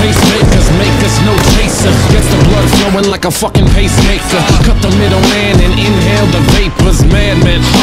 Owners and tastemakers make us no chaser. Gets the blood flowing like a fucking pacemaker. Cut the middleman and inhale the vapors, madman.